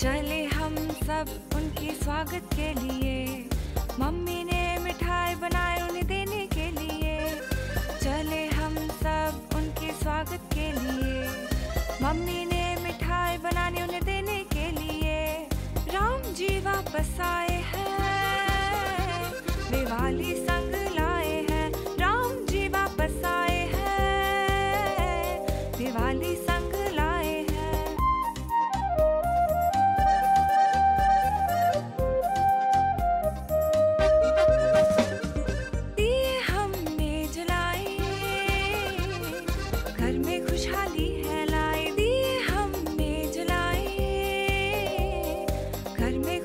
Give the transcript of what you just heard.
चले हम सब उनके स्वागत के लिए। मम्मी ने मिठाई बनाई उन्हें देने के लिए। चले हम सब उनके स्वागत के लिए। मम्मी ने मिठाई बनानी उन्हें देने के लिए। राम जी वापस आए हैं। दिवाली कर में